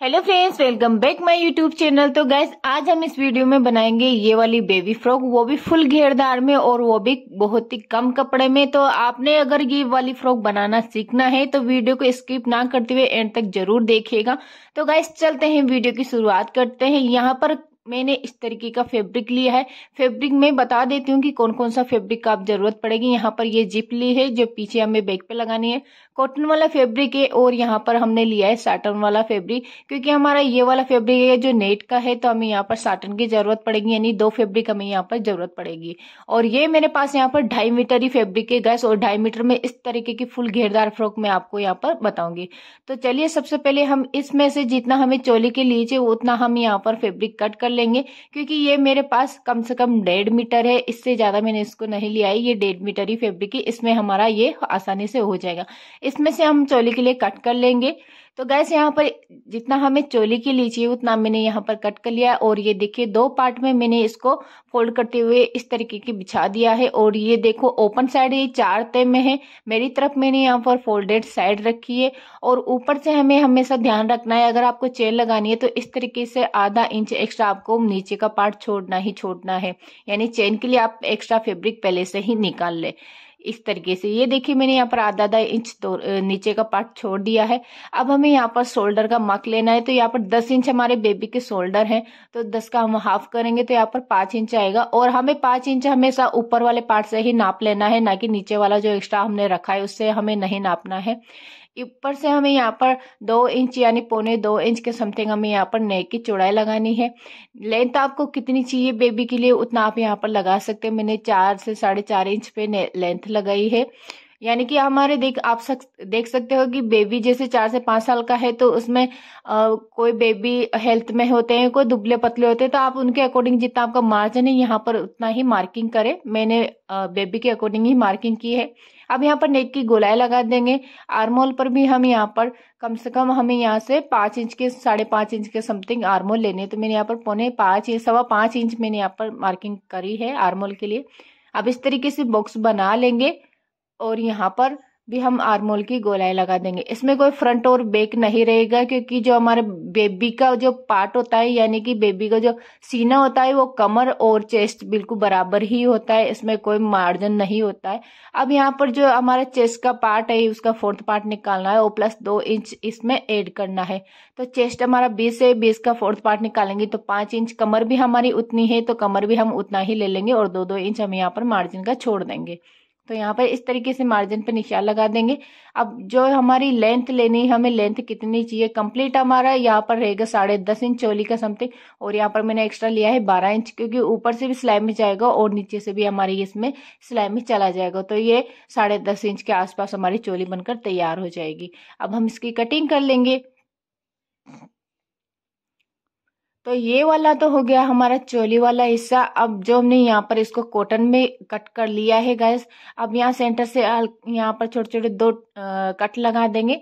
Hello friends welcome back my YouTube channel तो guys आज हम इस वीडियो में बनाएँगे ये वाली बेबी फ्रॉक वो भी फुल घेरदार में और वो भी बहुत ही कम कपड़े में। तो आपने अगर ये वाली फ्रॉक बनाना सीखना है तो वीडियो को स्किप ना करते हुए एंड तक ज़रूर देखिएगा। तो गैस चलते हैं वीडियो की शुरुआत करते हैं। यहाँ पर मैंने इस तरीके का फैब्रिक लिया है। फैब्रिक में बता देती हूँ कि कौन कौन सा फैब्रिक का आप ज़रूरत पड़ेगी। यहाँ पर ये जिप ली है, जो पीछे हमें बैग पे लगानी है। कॉटन वाला फैब्रिक है और यहाँ पर हमने लिया है साटन वाला फैब्रिक क्योंकि हमारा ये वाला फैब्रिक है, जो नेट का है तो हमें यहाँ पर साटन की ज़रूरत पड़ेगी, यानी दो फैब्रिक हमें यहाँ पर ज़रूरत पड़ेगी। और ये मेरे पास यहाँ पर ढाई मीटर ही फैब्रिक है गैस और ढाई मीटर में इस तरीके की फुल घेरदार फ्रॉक मैं आपको यहाँ पर बताऊँगी। तो चलिए, सबसे पहले हम इसमें से जितना हमें चोली के लीजिए, उतना हम यहाँ पर फेब्रिक कट कर लेंगे, क्योंकि ये मेरे पास कम से कम डेढ़ मीटर है, इससे ज़्यादा मैंने इसको नहीं लिया है, ये डेढ़ मीटर ही फेब्रिक है, इसमें हमारा ये आसानी से हो जाएगा। इसमें से हम चोली के लिए कट कर लेंगे। तो गैस यहाँ पर जितना हमें चोली की लीजिए उतना मैंने यहाँ पर कट कर लिया और ये देखिए, दो पार्ट में मैंने इसको फोल्ड करते हुए इस तरीके की बिछा दिया है। और ये देखो ओपन साइड ये चार तय में है। मेरी तरफ़ मैंने यहाँ पर फोल्डेड साइड रखी है। और ऊपर से हमें हमेशा ध्यान रखना है, अगर आपको चेन लगानी है तो इस तरीके से आधा इंच एक्स्ट्रा आपको नीचे का पार्ट छोड़ना ही छोड़ना है। यानी चेन के लिए आप एक्स्ट्रा फेब्रिक पहले से ही निकाल ले। इस तरीके से। ये देखिए, मैंने यहाँ पर आधा आधा इंच तो नीचे का पार्ट छोड़ दिया है। अब हमें यहाँ पर शोल्डर का मक लेना है। तो यहाँ पर दस इंच हमारे बेबी के शोल्डर है। तो दस का हम हाफ़ करेंगे तो यहाँ पर पाँच इंच आएगा। और हमें पाँच इंच हमेशा ऊपर वाले पार्ट से ही नाप लेना है, ना कि नीचे वाला जो एक्स्ट्रा हमने रखा है, उससे हमें नहीं नापना है। ऊपर से हमें यहाँ पर दो इंच यानी पौने दो इंच के समथिंग हमें यहाँ पर नेक की चौड़ाई लगानी है। लेंथ आपको कितनी चाहिए बेबी के लिए उतना आप यहाँ पर लगा सकते हैं। मैंने चार से साढ़े चार इंच पे लेंथ लगाई है। यानी कि हमारे देख आप सक, देख सकते हो कि बेबी जैसे चार से पाँच साल का है तो उसमें आ, कोई बेबी हेल्थ में होते हैं कोई दुबले पतले होते हैं तो आप उनके अकॉर्डिंग जितना आपका मार्जिन है यहाँ पर उतना ही मार्किंग करें। मैंने आ, बेबी के अकॉर्डिंग ही मार्किंग की है। अब यहाँ पर नेक की गोलाई लगा देंगे। आर्मोल पर भी हम यहाँ पर कम से कम हमें यहाँ से पाँच इंच के, साढ़े पाँच इंच के समथिंग आर्मोल लेने तो मैंने यहाँ पर पौने पाँच सवा पाँच इंच मैंने यहाँ पर मार्किंग करी है आर्मोल के लिए। अब इस तरीके से बॉक्स बना लेंगे और यहाँ पर भी हम आरमोल की गोलाई लगा देंगे। इसमें कोई फ्रंट और बैक नहीं रहेगा, क्योंकि जो हमारे बेबी का जो पार्ट होता है, यानी कि बेबी का जो सीना होता है, वो कमर और चेस्ट बिल्कुल बराबर ही होता है। इसमें कोई मार्जिन नहीं होता है। अब यहाँ पर जो हमारा चेस्ट का पार्ट है, उसका फोर्थ पार्ट निकालना है वो प्लस दो इंच इसमें एड करना है। तो चेस्ट हमारा बीस है, बीस का फोर्थ पार्ट निकालेंगे तो पाँच इंच कमर भी हमारी उतनी है तो कमर भी हम उतना ही ले लेंगे और दो दो इंच हम यहाँ पर मार्जिन का छोड़ देंगे। तो यहाँ पर इस तरीके से मार्जिन पे निशान लगा देंगे। अब जो हमारी लेंथ लेनी है, हमें लेंथ कितनी चाहिए? कंप्लीट हमारा यहाँ पर रहेगा साढ़े दस इंच चोली का समथिंग और यहाँ पर मैंने एक्स्ट्रा लिया है बारह इंच क्योंकि ऊपर से भी सिलाई में जाएगा और नीचे से भी हमारी इसमें सिलाई में चला जाएगा। तो ये साढ़े दस इंच के आसपास हमारी चोली बनकर तैयार हो जाएगी। अब हम इसकी कटिंग कर लेंगे। तो ये वाला तो हो गया हमारा चोली वाला हिस्सा। अब जो हमने यहाँ पर इसको कॉटन में कट कर लिया है गैस अब यहाँ सेंटर से यहाँ पर छोटे छोटे दो कट लगा देंगे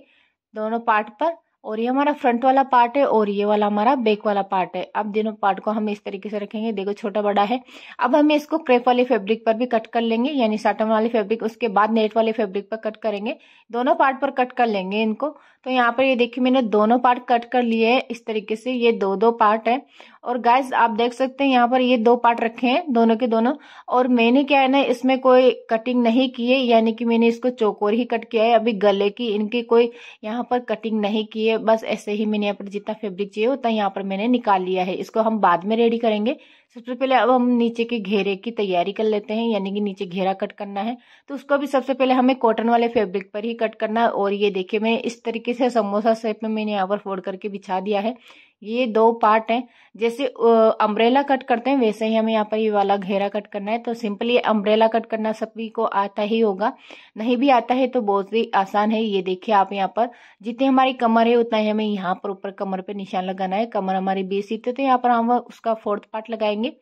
दोनों पार्ट पर। और ये हमारा फ्रंट वाला पार्ट है और ये वाला हमारा बैक वाला पार्ट है। अब दोनों पार्ट को हम इस तरीके से रखेंगे। देखो, छोटा बड़ा है। अब हम इसको क्रेप वाले फैब्रिक पर भी कट कर लेंगे, यानी साटन वाले फैब्रिक उसके बाद नेट वाले फैब्रिक पर कट करेंगे। दोनों पार्ट पर कट कर लेंगे इनको। तो यहाँ पर ये देखिए, मैंने दोनों पार्ट कट कर लिए है इस तरीके से। ये दो दो पार्ट है। और गाइस आप देख सकते हैं यहाँ पर ये दो पार्ट रखे हैं, दोनों के दोनों। और मैंने क्या है ना, इसमें कोई कटिंग नहीं की है, यानी कि मैंने इसको चौकोर ही कट किया है। अभी गले की, इनकी कोई यहाँ पर कटिंग नहीं की है बस ऐसे ही मैंने यहाँ पर जितना फेब्रिक चाहिए उतना यहाँ पर मैंने निकाल लिया है। इसको हम बाद में रेडी करेंगे। सबसे पहले अब हम नीचे के घेरे की तैयारी कर लेते हैं, यानी कि नीचे घेरा कट करना है। तो उसको भी सबसे पहले हमें कॉटन वाले फेब्रिक पर ही कट करना है। और ये देखिए मैं इस तरीके से समोसा शेप में मैंने यहाँ पर फोल्ड करके बिछा दिया है। ये दो पार्ट हैं। जैसे अम्ब्रेला कट करते हैं, वैसे ही हमें यहाँ पर ये वाला घेरा कट करना है। तो सिंपली अम्ब्रेला कट करना सभी को आता ही होगा। नहीं भी आता है तो बहुत ही आसान है। ये देखिए आप यहाँ पर, जितनी हमारी कमर है, उतना ही हमें यहाँ पर ऊपर कमर पे निशान लगाना है। कमर हमारी बीस ही तो यहाँ पर हम उसका फोर्थ पार्ट लगाएँगे।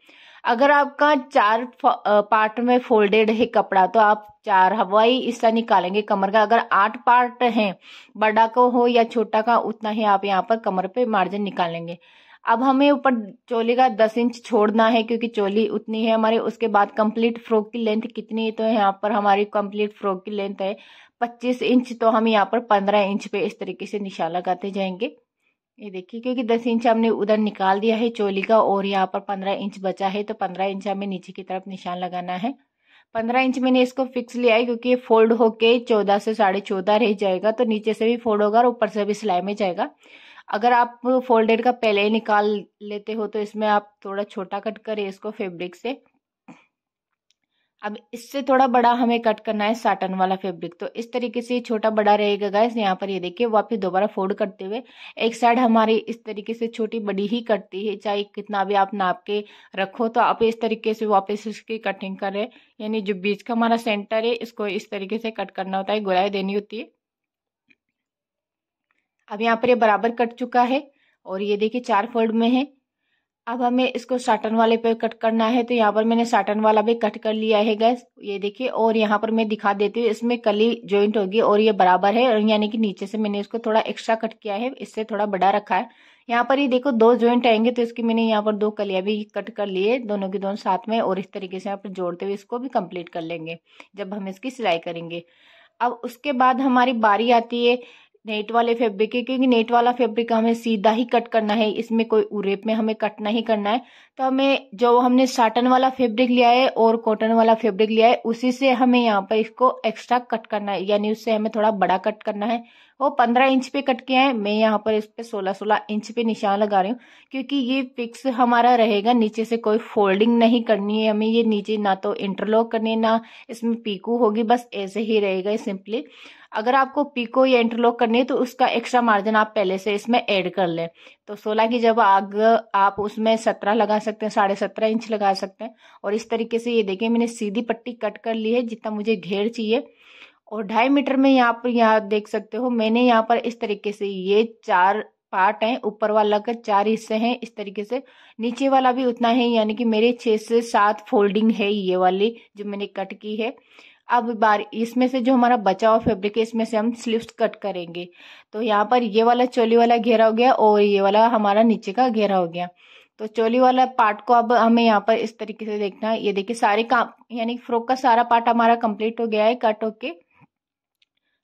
अगर आपका चार पार्ट में फोल्डेड है कपड़ा तो आप चार हवाई हिस्सा निकालेंगे कमर का। अगर आठ पार्ट है, बड़ा का हो या छोटा का, उतना ही आप यहाँ पर कमर पे मार्जिन निकालेंगे। अब हमें ऊपर चोली का दस इंच छोड़ना है, क्योंकि चोली उतनी है हमारी, उसके बाद कंप्लीट फ्रॉक की लेंथ कितनी है तो यहाँ पर हमारी कंप्लीट फ्रॉक की लेंथ है पच्चीस इंच तो हम यहाँ पर पंद्रह इंच पे इस तरीके से निशान लगाते जाएँगे। ये देखिए, क्योंकि दस इंच हमने उधर निकाल दिया है, चोली का, और यहाँ पर पंद्रह इंच बचा है तो पंद्रह इंच हमें नीचे की तरफ़ निशान लगाना है। पंद्रह इंच मैंने इसको फिक्स लिया है, क्योंकि ये फोल्ड होके चौदह से साढ़े चौदह रह जाएगा तो नीचे से भी फोल्ड होगा और ऊपर से भी सिलाई में जाएगा। अगर आप फोल्डेड का पहले ही निकाल लेते हो तो इसमें आप थोड़ा छोटा कट करें इसको फेब्रिक से। अब इससे थोड़ा बड़ा हमें कट करना है साटन वाला फैब्रिक तो इस तरीके से छोटा बड़ा रहेगा गैस यहाँ पर ये देखिए वापस दोबारा फोल्ड करते हुए एक साइड हमारी इस तरीके से छोटी बड़ी ही कटती है, चाहे कितना भी आप नाप के रखो तो आप इस तरीके से वापस इसकी कटिंग करें। यानी जो बीच का हमारा सेंटर है, इसको इस तरीके से कट करना होता है गुलाई देनी होती है। अब यहाँ पर ये बराबर कट चुका है और ये देखिए चार फोल्ड में है। अब हमें इसको साटन वाले पे कट करना है तो यहाँ पर मैंने साटन वाला भी कट कर लिया है गैस ये देखिए, और यहाँ पर मैं दिखा देती हूँ, इसमें कली ज्वाइंट होगी और ये बराबर है, और यानी कि नीचे से मैंने इसको थोड़ा एक्स्ट्रा कट किया है, इससे थोड़ा बड़ा रखा है। यहाँ पर ये देखो, दो ज्वाइंट आएँगे तो इसकी मैंने यहाँ पर दो कलिया भी कट कर लिए दोनों के दोनों साथ में, और इस तरीके से यहाँ पर जोड़ते हुए इसको भी कंप्लीट कर लेंगे, जब हम इसकी सिलाई करेंगे। अब उसके बाद हमारी बारी आती है नेट वाले फैब्रिक है क्योंकि नेट वाला फैब्रिक हमें सीधा ही कट करना है, इसमें कोई उरेप में हमें कट नहीं करना है। तो हमें जो हमने साटन वाला फैब्रिक लिया है और कॉटन वाला फैब्रिक लिया है, उसी से हमें यहाँ पर इसको एक्स्ट्रा कट करना है, यानी उससे हमें थोड़ा बड़ा कट करना है। वो पंद्रह इंच पे कट किया है। मैं यहाँ पर इस पे सोलह सोलह इंच पे निशान लगा रही हूँ, क्योंकि ये फिक्स हमारा रहेगा। नीचे से कोई फोल्डिंग नहीं करनी है हमें। ये नीचे ना तो इंटरलॉक करनी है, ना इसमें पीकू होगी, बस ऐसे ही रहेगा सिंपली। अगर आपको पीको या इंटरलॉक करनी है तो उसका एक्स्ट्रा मार्जिन आप पहले से इसमें ऐड कर लें। तो सोलह की जब आग, आप उसमें सत्रह लगा सकते हैं, साढ़े सत्रह इंच लगा सकते हैं। और इस तरीके से ये देखिए, मैंने सीधी पट्टी कट कर ली है, जितना मुझे घेर चाहिए। और ढाई मीटर में यहाँ पर, यहाँ देख सकते हो, मैंने यहाँ पर इस तरीके से ये चार पार्ट हैं, ऊपर वाला का चार हिस्से हैं, इस तरीके से। नीचे वाला भी उतना है, यानी कि मेरे छह से सात फोल्डिंग है ये वाली जो मैंने कट की है। अब बार, इसमें से जो हमारा बचा हुआ फैब्रिक है, इसमें से हम स्लीव्स कट करेंगे। तो यहाँ पर ये वाला चोली वाला घेरा हो गया और ये वाला हमारा नीचे का घेरा हो गया। तो चोली वाला पार्ट को अब हमें यहाँ पर इस तरीके से देखना है। ये देखिए, सारे काम, यानी फ्रॉक का सारा पार्ट हमारा कंप्लीट हो गया है, कट होके।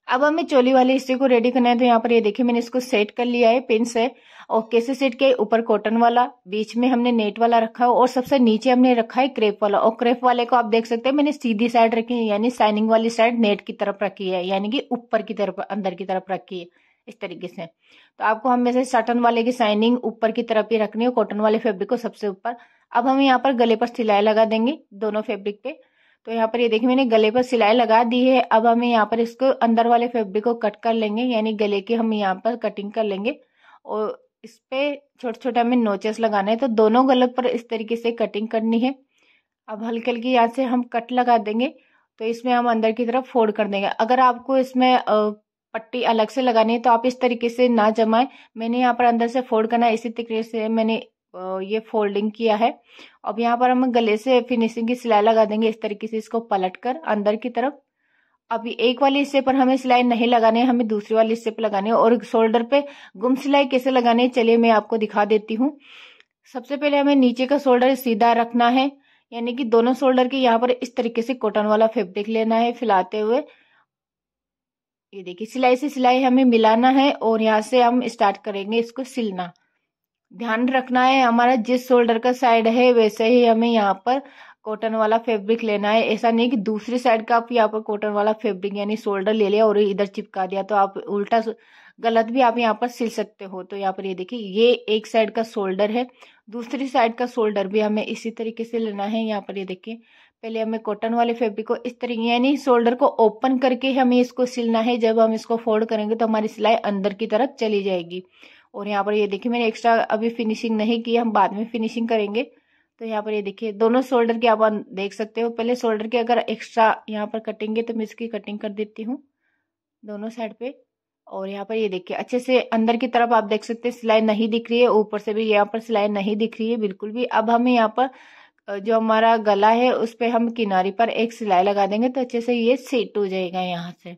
अब हमें चोली वाले हिस्से को रेडी करना है तो यहाँ पर ये देखिए, मैंने इसको सेट कर लिया है पिन से और कैसे सेट किया ऊपर कॉटन वाला, बीच में हमने नेट वाला रखा है और सबसे नीचे हमने रखा है क्रेप वाला, और क्रेप वाले को आप देख सकते हैं, मैंने सीधी साइड रखी है, यानी साइनिंग वाली साइड नेट की तरफ़ रखी है, यानी कि ऊपर की तरफ़, अंदर की तरफ़ रखी है, इस तरीके से। तो आपको हम से सटन वाले की साइनिंग ऊपर की तरफ़ ही रखनी है कॉटन वाले फेब्रिक को सबसे ऊपर। अब हम यहाँ पर गले पर सिलाई लगा देंगे, दोनों फेब्रिक पे। तो यहाँ पर ये देखिए, मैंने गले पर सिलाई लगा दी है। अब हमें यहाँ पर इसको अंदर वाले फैब्रिक को कट कर लेंगे, यानी गले की हम यहाँ पर कटिंग कर लेंगे। और इस पे छोटे छोटे हमें नोचेस लगाने हैं तो दोनों गले पर इस तरीके से कटिंग करनी है। अब हल्की हल्की यहाँ से हम कट लगा देंगे तो इसमें हम अंदर की तरफ़ फोल्ड कर देंगे। अगर आपको इसमें पट्टी अलग से लगानी है तो आप इस तरीके से ना जमाएँ। मैंने यहाँ पर अंदर से फोल्ड करना है, इसी तरीके से मैंने ये फोल्डिंग किया है। अब यहाँ पर हम गले से फिनिशिंग की सिलाई लगा देंगे इस तरीके से इसको पलट कर अंदर की तरफ़। अभी एक वाले हिस्से पर हमें सिलाई नहीं लगानी है, हमें दूसरे वाले हिस्से पर लगानी है और शोल्डर पे गुम सिलाई कैसे लगानी चलिए मैं आपको दिखा देती हूँ। सबसे पहले हमें नीचे का शोल्डर सीधा रखना है, यानी कि दोनों शोल्डर के यहाँ पर इस तरीके से कॉटन वाला फेब्रिक लेना है फैलाते हुए। ये देखिए सिलाई से सिलाई हमें मिलाना है और यहाँ से हम स्टार्ट करेंगे इसको सिलना। ध्यान रखना है, हमारा जिस शोल्डर का साइड है, वैसे ही हमें यहाँ पर कॉटन वाला फैब्रिक लेना है। ऐसा नहीं कि दूसरी साइड का आप यहाँ पर कॉटन वाला फैब्रिक यानी शोल्डर ले लिया और इधर चिपका दिया तो आप उल्टा गलत भी आप यहाँ पर सिल सकते हो। तो यहाँ पर ये देखिए, ये एक साइड का शोल्डर है, दूसरी साइड का शोल्डर भी हमें इसी तरीके से लेना है। यहाँ पर ये देखिए, पहले हमें कॉटन वाले फैब्रिक को इस तरीके, यानी शोल्डर को ओपन करके हमें इसको सिलना है। जब हम इसको फोल्ड करेंगे तो हमारी सिलाई अंदर की तरफ़ चली जाएगी। और यहाँ पर ये देखिए, मैंने एक्स्ट्रा अभी फिनिशिंग नहीं की, हम बाद में फिनिशिंग करेंगे। तो यहाँ पर ये देखिए, दोनों शोल्डर के आप देख सकते हो। पहले शोल्डर के अगर एक्स्ट्रा यहाँ पर कटेंगे तो मैं इसकी कटिंग कर देती हूँ दोनों साइड पे। और यहाँ पर ये देखिए, अच्छे से अंदर की तरफ़ आप देख सकते हैं, सिलाई नहीं दिख रही है, ऊपर से भी यहाँ पर सिलाई नहीं दिख रही है, बिल्कुल भी। अब हमें यहाँ पर जो हमारा गला है, उस पर हम किनारे पर एक सिलाई लगा देंगे तो अच्छे से ये सेट हो जाएगा यहाँ से।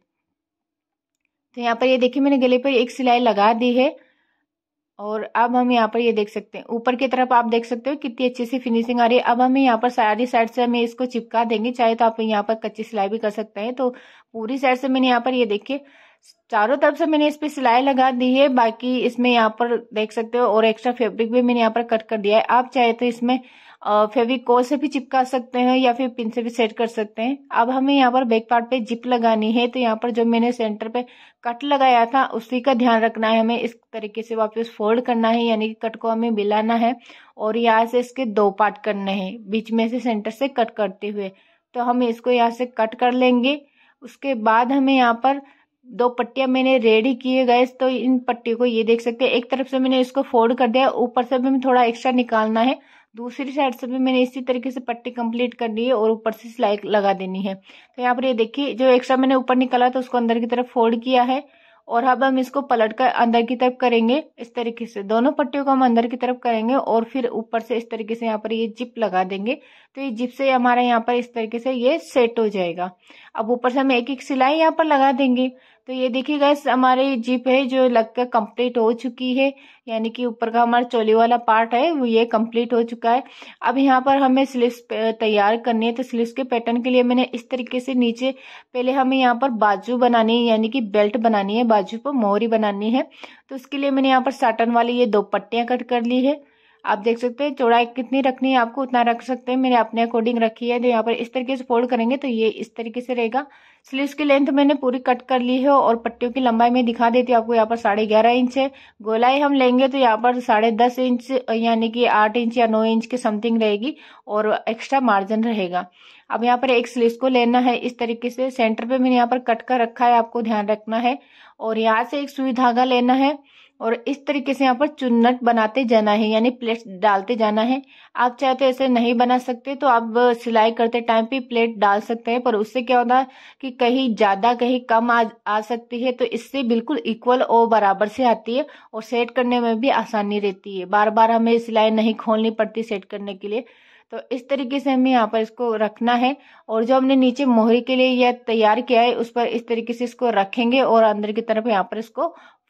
तो यहाँ पर ये देखिए, मैंने गले पर एक सिलाई लगा दी है। और अब हम यहाँ पर ये देख सकते हैं। ऊपर की तरफ़ आप देख सकते हो कितनी अच्छी सी फिनिशिंग आ रही है। अब हमें यहाँ पर सारी साइड से हमें इसको चिपका देंगे। चाहे तो आप यहाँ पर कच्ची सिलाई भी कर सकते हैं। तो पूरी साइड से मैंने यहाँ पर ये देखिए, चारों तरफ़ से मैंने इस पर सिलाई लगा दी है। बाकी इसमें यहाँ पर देख सकते हो और एक्स्ट्रा फैब्रिक भी मैंने यहाँ पर कट कर दिया है। आप चाहे तो इसमें फेविकोल से भी चिपका सकते हैं या फिर पिन से भी सेट कर सकते हैं। अब हमें यहाँ पर बैक पार्ट पे जिप लगानी है। तो यहाँ पर जो मैंने सेंटर पे कट लगाया था, उसी का ध्यान रखना है हमें, इस तरीके से वापस फोल्ड करना है, यानी कि कट को हमें मिलाना है, और यहाँ से इसके दो पार्ट करने हैं, बीच में से सेंटर से कट करते हुए। तो हम इसको यहाँ से कट कर लेंगे। उसके बाद हमें यहाँ पर दो पट्टियाँ मैंने रेडी किए गए तो इन पट्टियों को ये देख सकते हैं। एक तरफ़ से मैंने इसको फोल्ड कर दिया, ऊपर से भी हमें थोड़ा एक्स्ट्रा निकालना है दूसरी साइड से भी मैंने इसी तरीके से पट्टी कंप्लीट कर ली है और ऊपर से सिलाई लगा देनी है। तो यहाँ पर ये देखिए, जो एक्स्ट्रा मैंने ऊपर निकाला था, उसको अंदर की तरफ़ फोल्ड किया है और अब हम इसको पलट कर अंदर की तरफ़ करेंगे इस तरीके से। दोनों पट्टियों को हम अंदर की तरफ़ करेंगे और फिर ऊपर से इस तरीके से यहाँ पर ये जिप लगा देंगे। तो ये जिप से हमारा यहाँ पर इस तरीके से ये सेट हो जाएगा। अब ऊपर से हम एक एक सिलाई यहाँ पर लगा देंगे। तो ये देखिए गैस हमारी जिप है जो लगकर कंप्लीट हो चुकी है, यानी कि ऊपर का हमारा चोली वाला पार्ट है, वो ये कंप्लीट हो चुका है। अब यहाँ पर हमें स्लीव्स तैयार करनी है तो स्लीव्स के पैटर्न के लिए मैंने इस तरीके से नीचे, पहले हमें यहाँ पर बाजू बनानी है, यानी कि बेल्ट बनानी है, बाजू पर मोहरी बनानी है। तो उसके लिए मैंने यहाँ पर साटन वाली ये दो पट्टियाँ कट कर ली है। आप देख सकते हैं, चौड़ाई कितनी रखनी है, आपको उतना रख सकते हैं, मैंने अपने अकॉर्डिंग रखी है। तो यहाँ पर इस तरीके से फोल्ड करेंगे तो ये इस तरीके से रहेगा। स्लीव्स की लेंथ मैंने पूरी कट कर ली है और पट्टियों की लंबाई में दिखा देती हूँ आपको, यहाँ पर साढ़े ग्यारह इंच है। गोलाई हम लेंगे तो यहाँ पर साढ़े दस इंच, यानी कि आठ इंच या नौ इंच के समथिंग रहेगी और एक्स्ट्रा मार्जिन रहेगा। अब यहाँ पर एक स्लीव को लेना है, इस तरीके से सेंटर पे मैंने यहाँ पर कट कर रखा है, आपको ध्यान रखना है। और यहाँ से एक सुई धागा लेना है। और इस तरीके से यहाँ पर चुन्नट बनाते जाना है यानी प्लेट डालते जाना है। आप चाहे तो ऐसे नहीं बना सकते तो आप सिलाई करते टाइम पे प्लेट डाल सकते हैं पर उससे क्या होता है कि कहीं ज़्यादा कहीं कम आ, आ सकती है तो इससे बिल्कुल इक्वल और बराबर से आती है और सेट करने में भी आसानी रहती है। बार बार हमें सिलाई नहीं खोलनी पड़ती सेट करने के लिए। तो इस तरीके से हमें यहाँ पर इसको रखना है और जो हमने नीचे मोहरी के लिए यह तैयार किया है उस पर इस तरीके से इसको रखेंगे और अंदर की तरफ़ यहाँ पर इसको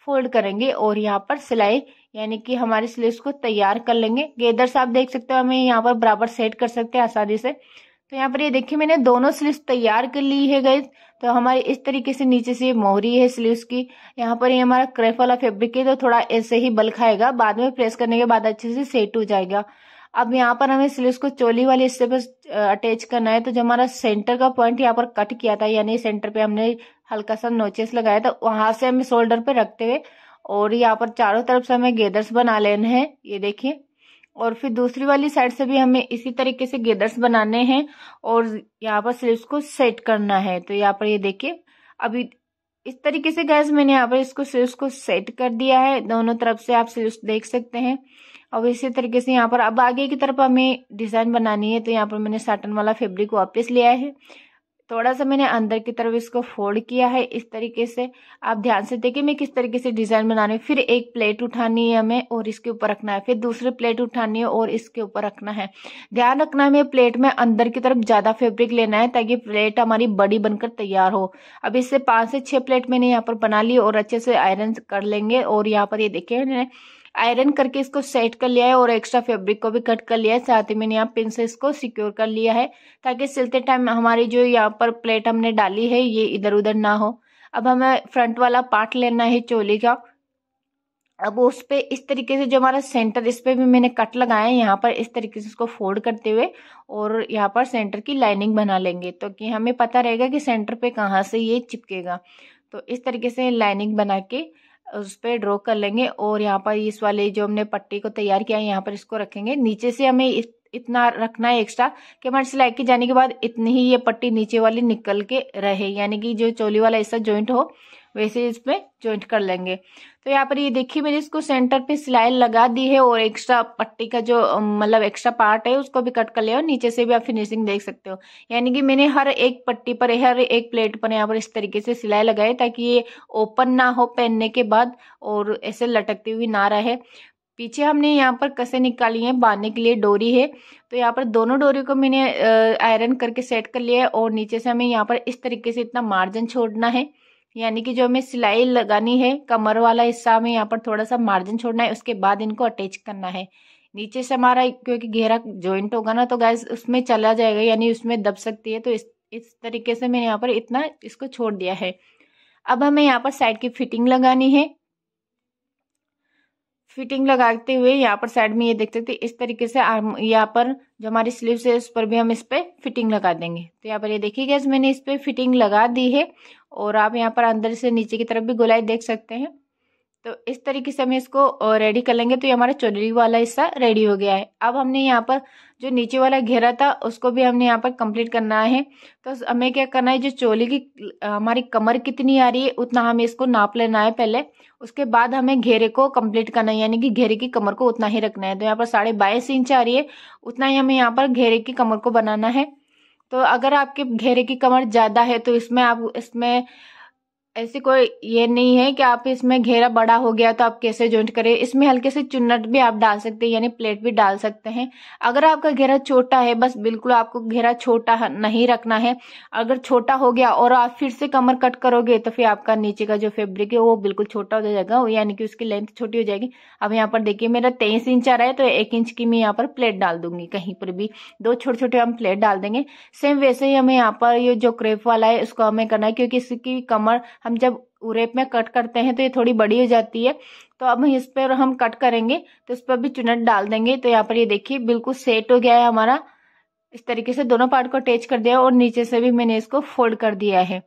फोल्ड करेंगे और यहाँ पर सिलाई, यानी कि हमारे स्लीव्स को तैयार कर लेंगे। गेदर से आप देख सकते हो, हमें यहाँ पर बराबर सेट कर सकते हैं आसानी से। तो यहाँ पर ये देखिए, मैंने दोनों स्लीव्स तैयार कर ली है गई तो हमारी इस तरीके से नीचे से मोहरी है स्लीव्स की। यहाँ पर ये हमारा क्रेफ वाला फेब्रिक है तो थोड़ा ऐसे ही बल खाएगा बाद में प्रेस करने के बाद अच्छे से सेट हो जाएगा। अब यहाँ पर हमें स्लीव्स को चोली वाले हिस्से पर अटैच करना है तो जो हमारा सेंटर का पॉइंट यहाँ पर कट किया था, यानी सेंटर पे हमने हल्का सा नोचेस लगाया था, वहाँ से हमें शोल्डर पे रखते हुए, और यहाँ पर चारों तरफ़ से हमें गेदर्स बना लेने हैं, ये देखिए। और फिर दूसरी वाली साइड से भी हमें इसी तरीके से गेदर्स बनाने हैं, और यहाँ पर स्लीव्स को सेट करना है तो यहाँ पर ये देखिए। अभी इस तरीके से गैस मैंने यहाँ पर इसको स्लीव्स को सेट कर दिया है, दोनों तरफ़ से आप स्लीव्स देख सकते हैं। और इसी तरीके से यहाँ पर अब आगे की तरफ़ हमें डिज़ाइन बनानी है तो यहाँ पर मैंने साटन वाला फैब्रिक वापस लिया है। थोड़ा सा मैंने अंदर की तरफ़ इसको फोल्ड किया है, इस तरीके से। आप ध्यान से देखिए मैं किस तरीके से डिज़ाइन बना रही हूँ। फिर एक प्लेट उठानी है हमें और इसके ऊपर रखना है, फिर दूसरी प्लेट उठानी है और इसके ऊपर रखना है। ध्यान रखना है हमें प्लेट में अंदर की तरफ़ ज़्यादा फैब्रिक लेना है, ताकि प्लेट हमारी बड़ी बनकर तैयार हो। अब इससे पाँच से छह प्लेट मैंने यहाँ पर बना ली और अच्छे से आयरन कर लेंगे और यहाँ पर ये देखिए आयरन करके इसको सेट कर लिया है और एक्स्ट्रा फैब्रिक को भी कट कर लिया है। साथ ही मैंने यहाँ पिन से इसको सिक्योर कर लिया है ताकि सिलते टाइम हमारी जो यहाँ पर प्लेट हमने डाली है ये इधर उधर ना हो। अब हमें फ्रंट वाला पार्ट लेना है चोली का। अब उस पे इस तरीके से जो हमारा सेंटर इस पे भी मैंने कट लगाया है, यहाँ पर इस तरीके से इसको फोल्ड करते हुए और यहाँ पर सेंटर की लाइनिंग बना लेंगे। तो कि हमें पता रहेगा कि सेंटर पे कहाँ से ये चिपकेगा। तो इस तरीके से लाइनिंग बना के उस पर ड्रॉ कर लेंगे और यहाँ पर इस वाले जो हमने पट्टी को तैयार किया है यहाँ पर इसको रखेंगे। नीचे से हमें इस, इतना रखना है एक्स्ट्रा कि हमारे सिलाई के जाने के बाद इतनी ही ये पट्टी नीचे वाली निकल के रहे, यानी कि जो चोली वाला ऐसा जॉइंट हो, वैसे इसमें ज्वाइंट कर लेंगे। तो यहाँ पर ये देखिए, मैंने इसको सेंटर पे सिलाई लगा दी है और एक्स्ट्रा पट्टी का जो मतलब एक्स्ट्रा पार्ट है, उसको भी कट कर लिया और नीचे से भी आप फिनिशिंग देख सकते हो। यानी कि मैंने हर एक पट्टी पर, हर एक प्लेट पर यहाँ पर इस तरीके से सिलाई लगाई ताकि ये ओपन ना हो पहनने के बाद और ऐसे लटकती हुई ना रहे। पीछे हमने यहाँ पर कसे निकाली है, बांधने के लिए डोरी है। तो यहाँ पर दोनों डोरी को मैंने आयरन करके सेट कर लिया है और नीचे से हमें यहाँ पर इस तरीके से इतना मार्जिन छोड़ना है। यानी कि जो हमें सिलाई लगानी है, कमर वाला हिस्सा हमें यहाँ पर थोड़ा सा मार्जिन छोड़ना है, उसके बाद इनको अटैच करना है। नीचे से हमारा क्योंकि घेरा ज्वाइंट होगा ना तो गैस उसमें चला जाएगा, यानी उसमें दब सकती है तो इस इस तरीके से मैंने यहाँ पर इतना इसको छोड़ दिया है। अब हमें यहाँ पर साइड की फिटिंग लगानी है। फिटिंग लगाते हुए यहाँ पर साइड में ये देख सकते इस तरीके से यहाँ पर जो हमारी स्लीव है, उस पर भी हम इस पर फिटिंग लगा देंगे। तो यहाँ पर ये देखिए गैस मैंने इस पर फिटिंग लगा दी है और आप यहाँ पर अंदर से नीचे की तरफ़ भी गोलाई देख सकते हैं। तो इस तरीके से हम इसको रेडी कर लेंगे। तो ये हमारा चोरी वाला हिस्सा रेडी हो गया है। अब हमने यहाँ पर जो नीचे वाला घेरा था, उसको भी हमने यहाँ पर कंप्लीट करना है। तो हमें क्या करना है, जो चोली की हमारी कमर कितनी आ रही है, उतना हमें इसको नाप लेना है पहले। उसके बाद हमें घेरे को कंप्लीट करना है, यानी कि घेरे की कमर को उतना ही रखना है। तो यहाँ पर साढ़े बाईस इंच आ रही है, उतना ही हमें यहाँ पर घेरे की कमर को बनाना है। तो अगर आपके घेरे की कमर ज़्यादा है तो इसमें आप, इसमें ऐसी कोई ये नहीं है कि आप इसमें घेरा बड़ा हो गया तो आप कैसे ज्वाइंट करें। इसमें हल्के से चुन्नट भी आप डाल सकते हैं, यानी प्लेट भी डाल सकते हैं। अगर आपका घेरा छोटा है, बस बिल्कुल आपको घेरा छोटा नहीं रखना है। अगर छोटा हो गया और आप फिर से कमर कट करोगे तो फिर आपका नीचे का जो फेब्रिक है, वो बिल्कुल छोटा हो जाएगा। यानी कि उसकी लेंथ छोटी हो जाएगी। अब यहाँ पर देखिए, मेरा तेईस इंच आ रहा है तो एक इंच की मैं यहाँ पर प्लेट डाल दूँगी कहीं पर भी। दो छोटे छोटे हम प्लेट डाल देंगे। सेम वैसे ही हमें यहाँ पर ये जो क्रेप वाला है, उसको हमें करना है, क्योंकि इसकी कमर हम जब उरेप में कट करते हैं तो ये थोड़ी बड़ी हो जाती है। तो अब इस पर हम कट करेंगे तो इस पर भी चुनट डाल देंगे। तो यहाँ पर ये देखिए, बिल्कुल सेट हो गया है हमारा। इस तरीके से दोनों पार्ट को अटैच कर दिया और नीचे से भी मैंने इसको फोल्ड कर दिया है।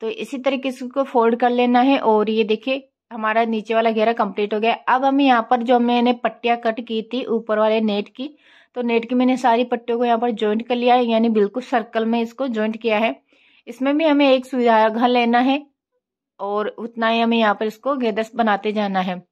तो इसी तरीके से इसको फोल्ड कर लेना है और ये देखिए, हमारा नीचे वाला घेरा कंप्लीट हो गया। अब हम यहाँ पर जो मैंने पट्टियाँ कट की थी ऊपर वाले नेट की तो नेट की मैंने सारी पट्टियों को यहाँ पर ज्वाइंट कर लिया है, यानी बिल्कुल सर्कल में इसको ज्वाइंट किया है। इसमें भी हमें एक सुई धागा लेना है और उतना ही हमें यहाँ पर इसको गेदर्स बनाते जाना है।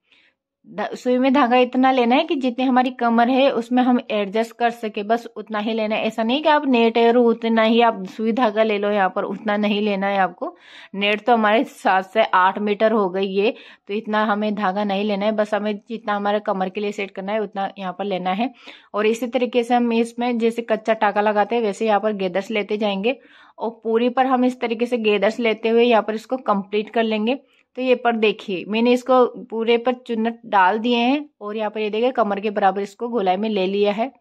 सुई में धागा इतना लेना है कि जितनी हमारी कमर है, उसमें हम एडजस्ट कर सके, बस उतना ही लेना है। ऐसा नहीं कि आप नेट है उतना ही आप सुई धागा ले लो यहाँ पर, उतना नहीं लेना है आपको। नेट तो हमारे सात से आठ मीटर हो गई है तो इतना हमें धागा नहीं लेना है। बस हमें जितना हमारे कमर के लिए सेट करना है, उतना यहाँ पर लेना है। और इसी तरीके से हम इसमें जैसे कच्चा टाका लगाते हैं, वैसे यहाँ पर गेदर्स लेते जाएँगे। और पूरी पर हम इस तरीके से गेदर्स लेते हुए यहाँ पर इसको कंप्लीट कर लेंगे। तो ये पर देखिए, मैंने इसको पूरे पर चुन्नट डाल दिए हैं और यहाँ पर ये देखिए, कमर के बराबर इसको गोलाई में ले लिया है।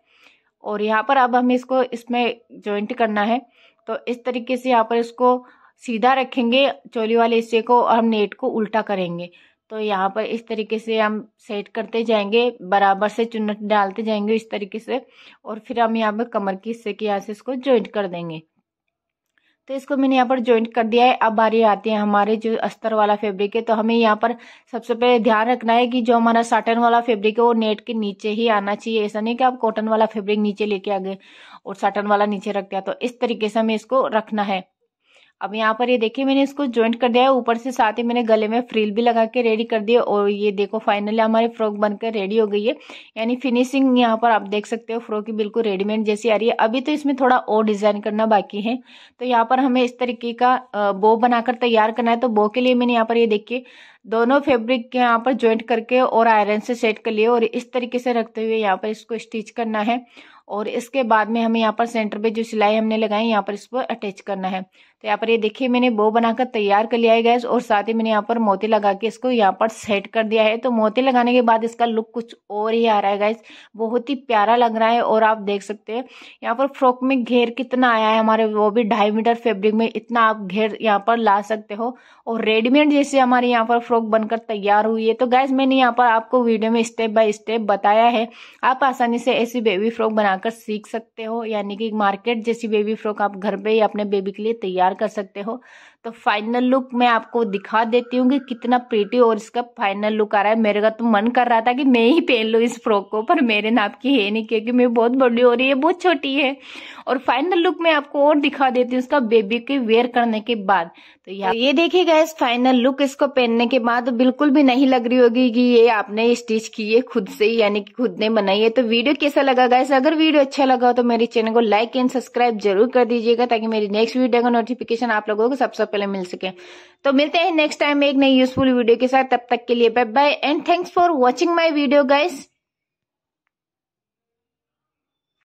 और यहाँ पर अब हमें इसको इसमें ज्वाइंट करना है। तो इस तरीके से यहाँ पर इसको सीधा रखेंगे चोली वाले हिस्से को और हम नेट को उल्टा करेंगे। तो यहाँ पर इस तरीके से हम सेट करते जाएँगे, बराबर से चुन्नट डालते जाएँगे इस तरीके से और फिर हम यहाँ पर कमर के हिस्से के यहाँ से इसको ज्वाइंट कर देंगे। तो इसको मैंने यहाँ पर ज्वाइंट कर दिया है। अब बारी आती है हमारे जो अस्तर वाला फैब्रिक है तो हमें यहाँ पर सबसे पहले ध्यान रखना है कि जो हमारा साटन वाला फैब्रिक है, वो नेट के नीचे ही आना चाहिए। ऐसा नहीं कि आप कॉटन वाला फैब्रिक नीचे लेके आ गए और साटन वाला नीचे रख दिया। तो इस तरीके से हमें इसको रखना है। अब यहाँ पर ये देखिए, मैंने इसको ज्वाइंट कर दिया है। ऊपर से साथ ही मैंने गले में फ्रिल भी लगा के रेडी कर दिया और ये देखो फाइनली हमारी फ्रॉक बनकर रेडी हो गई है। यानी फिनिशिंग यहाँ पर आप देख सकते हो फ्रॉक की बिल्कुल रेडीमेड जैसी आ रही है। अभी तो इसमें थोड़ा और डिज़ाइन करना बाकी है। तो यहाँ पर हमें इस तरीके का बो बनाकर तैयार करना है। तो बो के लिए मैंने यहाँ पर ये देखिए, दोनों फैब्रिक के यहाँ पर ज्वाइंट करके और आयरन से सेट कर लिए और इस तरीके से रखते हुए यहाँ पर इसको स्टिच करना है। और इसके बाद में हमें यहाँ पर सेंटर पे जो सिलाई हमने लगाई, यहाँ पर इसको अटैच करना है। तो यहाँ पर ये देखिए, मैंने बो बनाकर तैयार कर लिया है गैस और साथ ही मैंने यहाँ पर मोती लगा के इसको यहाँ पर सेट कर दिया है। तो मोती लगाने के बाद इसका लुक कुछ और ही आ रहा है गैस बहुत ही प्यारा लग रहा है। और आप देख सकते हैं, यहाँ पर फ्रॉक में घेर कितना आया है हमारे, वो भी ढाई मीटर फेब्रिक में इतना आप घेर यहाँ पर ला सकते हो। और रेडीमेड जैसे हमारे यहाँ पर फ्रॉक बनकर तैयार हुई है। तो गैस मैंने यहाँ पर आपको वीडियो में स्टेप बाय स्टेप बताया है। आप आसानी से ऐसी बेबी फ्रॉक बनाकर सीख सकते हो, यानी कि मार्केट जैसी बेबी फ्रॉक आप घर पे ही अपने बेबी के लिए तैयार कर सकते हो। तो फाइनल लुक मैं आपको दिखा देती हूँ कि कितना प्रीटी और इसका फाइनल लुक आ रहा है। मेरे का तो मन कर रहा था कि मैं ही पहन लूँ इस फ्रॉक को, पर मेरे नाप की है नहीं, क्योंकि मैं बहुत बड़ी हो रही है, बहुत छोटी है। और फाइनल लुक मैं आपको और दिखा देती हूँ, इसका बेबी के वेयर करने के बाद। तो ये, देखिए गैस फाइनल लुक इसको पहनने के बाद बिल्कुल भी नहीं लग रही होगी कि ये आपने स्टिच की है खुद से ही यानी कि खुद ने बनाई है। तो वीडियो कैसा लगा गैस अगर वीडियो अच्छा लगा हो तो मेरे चैनल को लाइक एंड सब्सक्राइब ज़रूर कर दीजिएगा ताकि मेरी नेक्स्ट वीडियो का नोटिफिकेशन आप लोगों को सबसे पहले मिल सके। तो मिलते हैं नेक्स्ट टाइम एक नई यूजफुल वीडियो के साथ। तब तक के लिए bye bye and thanks for watching my video guys